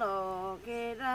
lo queda.